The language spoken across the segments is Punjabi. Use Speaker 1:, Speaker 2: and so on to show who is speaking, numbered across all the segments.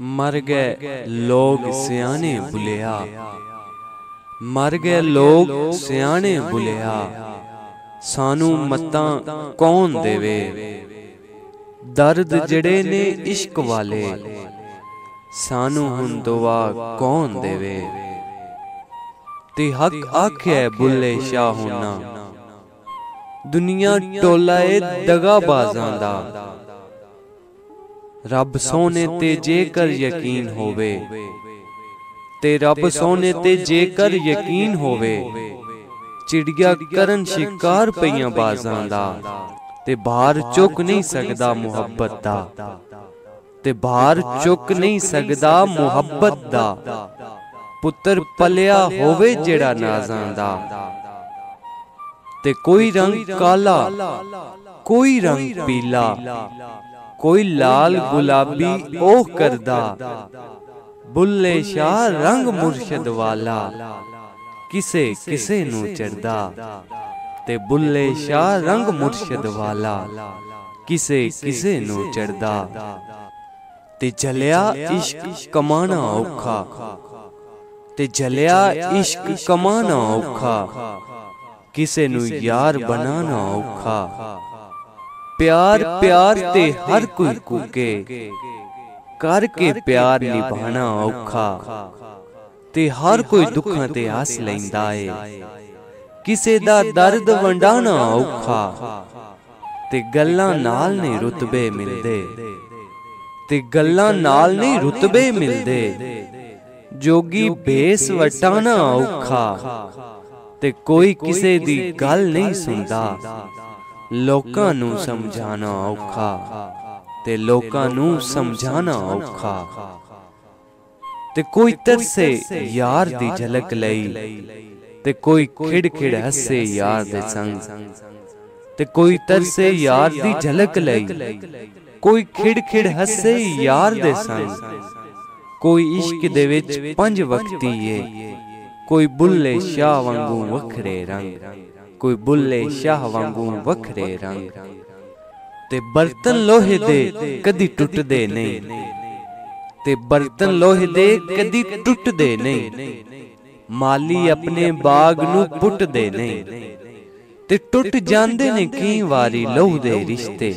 Speaker 1: ਮਰ ਗਏ ਲੋਗ ਸਿਆਣੇ ਭੁਲਿਆ ਮਰ ਗਏ ਲੋਗ ਸਿਆਣੇ ਭੁਲਿਆ ਸਾਨੂੰ ਮਤਾਂ ਕੌਣ ਦੇਵੇ? ਦਰਦ ਜਿਹੜੇ ਨੇ ਇਸ਼ਕ ਵਾਲੇ। ਸਾਨੂੰ ਹੁਣ ਦੁਆ ਕੌਣ ਦੇਵੇ? ਤੇ ਹੱਕ ਆਖਿਆ ਬੁੱਲੇ ਸ਼ਾਹ ਹੋਣਾ। ਦੁਨੀਆ ਟੋਲਾ ਏ ਦਗਾਬਾਜ਼ਾਂ ਦਾ। ਰੱਬ ਸੋਨੇ ਤੇ ਜੇਕਰ ਯਕੀਨ ਹੋਵੇ। ਤੇ ਰੱਬ ਸੋਨੇ ਤੇ ਜੇਕਰ ਯਕੀਨ ਹੋਵੇ। ਚਿੜੀਆਂ ਕਰਨ ਸ਼ਿਕਾਰ ਪਈਆਂ ਬਾਜ਼ਾਂ ਦਾ। ਤੇ ਭਾਰ ਚੁੱਕ ਨਹੀਂ ਸਕਦਾ ਮੁਹੱਬਤ ਦਾ। ਤੇ ਭਾਰ ਚੁੱਕ ਨਹੀਂ ਸਕਦਾ ਮੁਹੱਬਤ ਦਾ। ਪੁੱਤਰ ਪਲਿਆ ਹੋਵੇ ਜਿਹੜਾ ਨਾਜ਼ਾਂ ਦਾ। ਤੇ ਕੋਈ ਰੰਗ ਕਾਲਾ ਕੋਈ ਰੰਗ ਪੀਲਾ। ਕੋਈ ਲਾਲ ਗੁਲਾਬੀ ਉਹ ਕਰਦਾ। ਬੁੱਲੇ ਸ਼ਾਹ ਰੰਗ ਮੁਰਸ਼ਦ ਵਾਲਾ। ਕਿਸੇ ਕਿਸੇ ਨੂੰ ਚੜਦਾ। ਤੇ ਬੁੱਲੇ ਸ਼ਾਹ ਰੰਗ ਮੁਰਸ਼ਦ ਵਾਲਾ। ਕਿਸੇ ਕਿਸੇ ਨੂੰ ਚੜਦਾ। ਤੇ ਜਲਿਆ ਇਸ਼ਕ ਕਮਾਣਾ ਔਖਾ। ਤੇ ਜਲਿਆ ਇਸ਼ਕ ਕਮਾਣਾ ਔਖਾ। ਕਿਸੇ ਨੂੰ ਯਾਰ ਬਣਾਣਾ ਔਖਾ। ਪਿਆਰ ਪਿਆਰ ਤੇ ਹਰ ਕੋਈ ਕੂਕੇ ਕਰਕੇ ਪਿਆਰ ਨਿਭਾਣਾ ਔਖਾ। ਤੇ ਹਰ ਕੋਈ ਦੁੱਖਾਂ ਤੇ ਹੱਸ ਲੈਂਦਾ ਏ। ਕਿਸੇ ਦਾ ਦਰਦ ਵੰਡਾਣਾ ਔਖਾ। ਤੇ ਗੱਲਾਂ ਨਾਲ ਨਹੀਂ ਰੁਤਬੇ ਮਿਲਦੇ। ਤੇ ਗੱਲਾਂ ਨਾਲ ਨਹੀਂ ਰੁਤਬੇ ਮਿਲਦੇ। ਜੋਗੀ ਬੇਸ ਵਟਾਣਾ ਔਖਾ। ਤੇ ਕੋਈ ਕਿਸੇ ਦੀ ਗੱਲ ਨਹੀਂ ਸੁਣਦਾ। ਲੋਕਾਂ ਨੂੰ ਸਮਝਾਣਾ ਔਖਾ ਤੇ ਲੋਕਾਂ ਨੂੰ ਸਮਝਾਣਾ ਔਖਾ। ਤੇ ਕੋਈ ਤਰਸੇ ਯਾਰ ਦੀ ਝਲਕ ਲਈ ਤੇ ਕੋਈ ਖਿੜ ਖਿੜ ਹੱਸੇ ਯਾਰ ਦੇ ਸੰਗ। ਤੇ ਕੋਈ ਤਰਸੇ ਯਾਰ ਦੀ ਝਲਕ ਲਈ ਕੋਈ ਖਿੜ ਖਿੜ ਹੱਸੇ ਯਾਰ ਦੇ ਸੰਗ। ਕੋਈ ਇਸ਼ਕ ਦੇ ਵਿੱਚ ਪੰਜ ਵਕਤੀ ਏ। ਕੋਈ ਬੁੱਲੇ ਸ਼ਾਹ ਵਾਂਗੂ ਵੱਖਰੇ ਰੰਗ ਕੋਈ ਬੁੱਲੇ ਸ਼ਾਹ ਵਾਂਗੂ ਵੱਖਰੇ ਰੰਗ। ਤੇ ਬਰਤਨ ਲੋਹੇ ਦੇ ਕਦੀ ਟੁੱਟਦੇ ਨਹੀਂ। ਤੇ ਬਰਤਨ ਲੋਹੇ ਦੇ ਕਦੀ ਟੁੱਟਦੇ ਨਹੀਂ। ਮਾਲੀ ਆਪਣੇ ਬਾਗ ਨੂੰ ਪੁੱਟਦੇ ਨਹੀਂ। ਤੇ ਟੁੱਟ ਜਾਂਦੇ ਨੇ ਕਈ ਵਾਰੀ ਲਹੂ ਦੇ ਰਿਸ਼ਤੇ।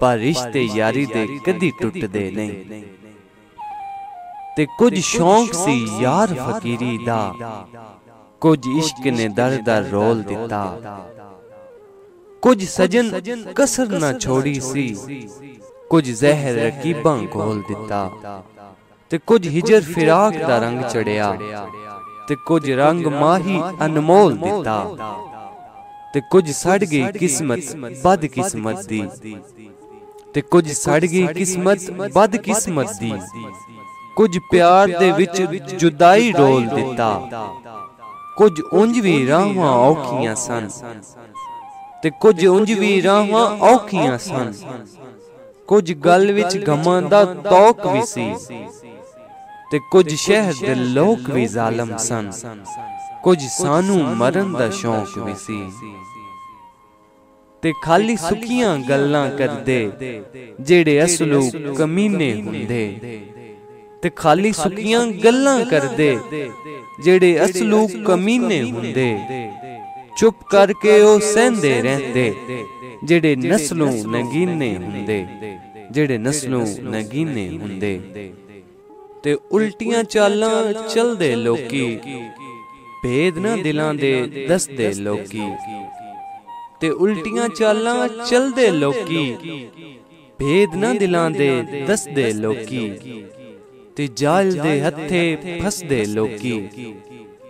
Speaker 1: ਪਰ ਰਿਸ਼ਤੇ ਯਾਰੀ ਦੇ ਕਦੀ ਟੁੱਟਦੇ ਨਹੀਂ। ਤੇ ਕੁਝ ਸ਼ੌਂਕ ਸੀ ਯਾਰ ਫਕੀਰੀ ਦਾ ਕੁਝ ਇਸ਼ਕ ਨੇ ਦਰ ਦਰ ਰੋਲ ਦਿੱਤਾ ਕੁਝ ਸਜਨ ਕਸਰ ਨਾ ਛੋੜੀ ਸੀ ਕੁਝ ਜ਼ਹਿਰ ਰਕੀਬਾਂ ਕੋਲ ਦਿੱਤਾ ਤੇ ਕੁਝ ਹਿਜਰ ਫਿਰਾਕ ਦਾ ਰੰਗ ਚੜਿਆ ਤੇ ਕੁਝ ਰੰਗ ਮਾਹੀ ਅਨਮੋਲ ਦਿੱਤਾ ਤੇ ਕੁਝ ਸੜ ਗਈ ਕਿਸਮਤ ਬਦ ਕਿਸਮਤ ਦੀ ਤੇ ਕੁਝ ਸੜ ਗਈ ਕਿਸਮਤ ਬਦ ਕਿਸਮਤ ਦੀ ਕੁਝ ਪਿਆਰ ਦੇ ਵਿੱਚ ਜੁਦਾਈ ਰੋਲ ਦਿੱਤਾ। ਕੁਝ ਉਂਝ ਵੀ ਰਾਹਾਂ ਔਖੀਆਂ ਸਨ। ਤੇ ਕੁਝ ਉਂਝ ਵੀ ਰਾਹਾਂ ਔਖੀਆਂ ਸਨ। ਕੁਝ ਗੱਲ ਵਿੱਚ ਗਮਾਂ ਦਾ ਤੌਕ ਵੀ ਸੀ। ਤੇ ਕੁਝ ਸ਼ਹਿਰ ਦੇ ਲੋਕ ਵੀ ਜ਼ਾਲਮ ਸਨ। ਕੁਝ ਸਾਨੂੰ ਮਰਨ ਦਾ ਸ਼ੌਂਕ ਵੀ ਸੀ। ਤੇ ਖਾਲੀ ਸੁਖੀਆਂ ਗੱਲਾਂ ਕਰਦੇ ਜਿਹੜੇ ਅਸਲੂ ਕਮੀਨੇ ਹੁੰਦੇ। ਤੇ ਖਾਲੀ ਸੁਖੀਆਂ ਗੱਲਾਂ ਕਰਦੇ ਜਿਹੜੇ ਅਸਲੂ ਕਮੀਨੇ ਹੁੰਦੇ ਚੁੱਪ ਕਰਕੇ ਉਹ ਸਹਿੰਦੇ ਰਹਿੰਦੇ ਜਿਹੜੇ ਨਸਲੋਂ ਨਗੀਨੇ ਹੁੰਦੇ ਜਿਹੜੇ ਨਸਲੋਂ ਨਗੀਨੇ ਹੁੰਦੇ। ਤੇ ਉਲਟੀਆਂ ਚਾਲਾਂ ਚਲਦੇ ਲੋਕੀ ਭੇਦ ਨਾ ਦਿਲਾਂ ਦੇ ਦੱਸਦੇ ਲੋਕੀ। ਤੇ ਉਲਟੀਆਂ ਚਾਲਾਂ ਚਲਦੇ ਲੋਕੀ। ਭੇਦ ਨਾ ਦਿਲਾਂ ਦੇ ਦੱਸਦੇ ਲੋਕੀ। ਤੇ ਜਾਲ ਦੇ ਹੱਥੇ ਫਸਦੇ ਲੋਕੀ,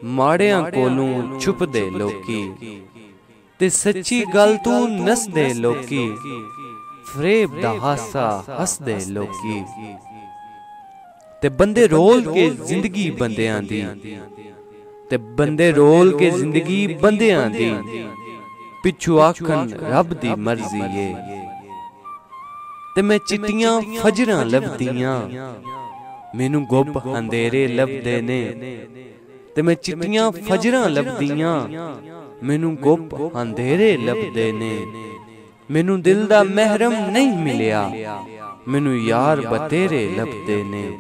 Speaker 1: ਮਾੜਿਆਂ ਕੋਲੋਂ ਛੁਪਦੇ ਲੋਕੀ, ਤੇ ਸੱਚੀ ਗੱਲ ਤੂੰ ਨਸਦੇ ਲੋਕੀ, ਫਰੇਬ ਦਾ ਹਾਸਾ ਹੱਸਦੇ ਲੋਕੀ। ਤੇ ਬੰਦੇ ਰੋਲ ਕੇ ਜ਼ਿੰਦਗੀ ਬੰਦਿਆਂ ਦੀ, ਤੇ ਬੰਦੇ ਰੋਲ ਕੇ ਜ਼ਿੰਦਗੀ ਬੰਦਿਆਂ ਦੀ, ਪਿੱਛੂ ਆਖਣ ਰੱਬ ਦੀ ਮਰਜ਼ੀ ਏ। ਤੇ ਮੈਂ ਚਿੱਟੀਆਂ ਫਜਰਾਂ ਲੱਭਦੀਆਂ ਮੈਨੂੰ ਗੁੱਬ ਅੰਧੇਰੇ ਲੱਭਦੇ ਨੇ। ਤੇ ਮੈਂ ਚਿੱਟੀਆਂ ਫਜਰਾਂ ਲੱਭਦੀਆਂ। ਮੈਨੂੰ ਗੁੱਬ ਅੰਧੇਰੇ ਲੱਭਦੇ ਨੇ। ਮੈਨੂੰ ਦਿਲ ਦਾ ਮਹਿਰਮ ਨਹੀਂ ਮਿਲਿਆ। ਮੈਨੂੰ ਯਾਰ ਬਤੇਰੇ ਲੱਭਦੇ ਨੇ।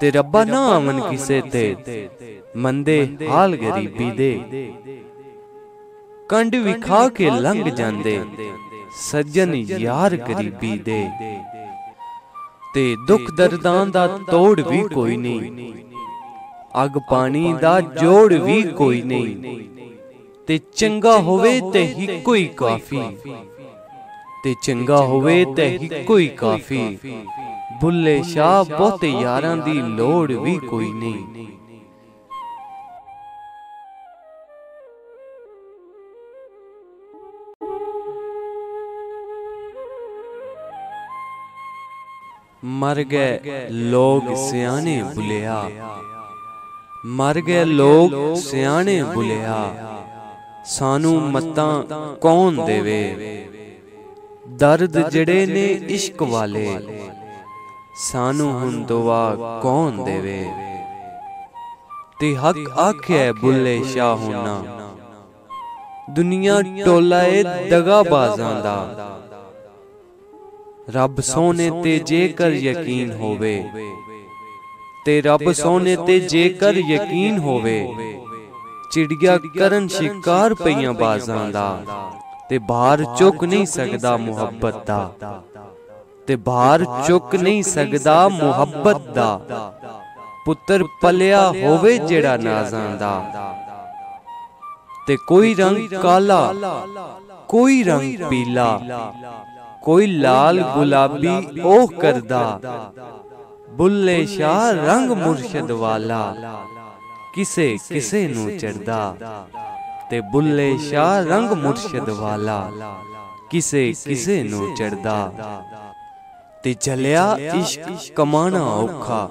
Speaker 1: ਤੇ ਰੱਬਾ ਨਾ ਆਵਨ ਕਿਸੇ ਤੇ ਮੰਦੇ ਹਾਲ ਗਰੀਬੀ ਦੇ। ਕੰਡ ਵੀ ਖਾ ਕੇ ਲੰਘ ਜਾਂਦੇ। ਸੱਜਣ ਯਾਰ ਗਰੀਬੀ ਦੇ। ਤੇ ਦੁੱਖ ਦਰਦਾਂ ਦਾ ਤੋੜ ਵੀ ਕੋਈ ਨਹੀਂ। ਅਗ ਪਾਣੀ ਦਾ ਜੋੜ ਵੀ ਕੋਈ ਨਹੀਂ। ਤੇ ਚੰਗਾ ਹੋਵੇ ਤੇ ਹੀ ਕਾਫੀ। ਤੇ ਚੰਗਾ ਹੋਵੇ ਤੇ ਹੀ ਕਾਫੀ। ਬੁੱਲੇ ਸ਼ਾਹ ਬਹੁਤੇ ਯਾਰਾਂ ਦੀ ਲੋੜ ਵੀ ਕੋਈ ਨਹੀਂ। ਮਰ ਗਏ ਲੋਗ ਸਿਆਣੇ ਬੁਲਿਆ। ਮਰ ਗਏ ਲੋਗ ਸਿਆਣੇ ਬੁਲਿਆ। ਸਾਨੂੰ ਮਤਾਂ ਕੌਣ ਦੇਵੇ? ਦਰਦ ਜਿਹੜੇ ਨੇ ਇਸ਼ਕ ਵਾਲੇ। ਸਾਨੂੰ ਹੁਣ ਦੁਆ ਕੌਣ ਦੇਵੇ? ਤੇ ਹੱਕ ਆਖਿਆ ਬੁੱਲੇ ਸ਼ਾਹ ਹੋਣਾ ਦੁਨੀਆ ਟੋਲਾ ਏ ਦਗਾਬਾਜ਼ਾਂ ਦਾ। ਰੱਬ ਸੋਨੇ ਤੇ ਜੇਕਰ ਯਕੀਨ ਹੋਵੇ। ਤੇ ਰੱਬ ਸੋਨੇ ਤੇ ਜੇਕਰ ਯਕੀਨ ਹੋਵੇ। ਚਿੜੀਆਂ ਕਰਨ ਸ਼ਿਕਾਰ ਪਈਆਂ ਬਾਜ਼ਾਂ ਦਾ। ਤੇ ਭਾਰ ਚੁੱਕ ਨਹੀਂ ਸਕਦਾ ਮੁਹੱਬਤ ਦਾ। ਤੇ ਭਾਰ ਚੁੱਕ ਨਹੀਂ ਸਕਦਾ ਮੁਹੱਬਤ ਦਾ। ਪੁੱਤਰ ਪਲਿਆ ਹੋਵੇ ਜਿਹੜਾ ਨਾਜ਼ਾਂ ਦਾ। ਤੇ ਕੋਈ ਰੰਗ ਕਾਲਾ ਕੋਈ ਰੰਗ ਪੀਲਾ। ਕੋਈ ਲਾਲ ਗੁਲਾਬੀ ਉਹ ਕਰਦਾ। ਬੁੱਲੇ ਸ਼ਾਹ ਰੰਗ ਮੁਰਸ਼ਦ ਵਾਲਾ। ਕਿਸੇ ਕਿਸੇ ਨੂੰ ਚੜਦਾ ਤੇ ਬੁੱਲੇ ਸ਼ਾਹ ਰੰਗ ਮੁਰਸ਼ਦ ਵਾਲਾ। ਕਿਸੇ ਕਿਸੇ ਨੂੰ ਚੜਦਾ ਤੇ ਚਲਿਆ ਇਸ਼ਕ ਕਮਾਣਾ ਔਖਾ।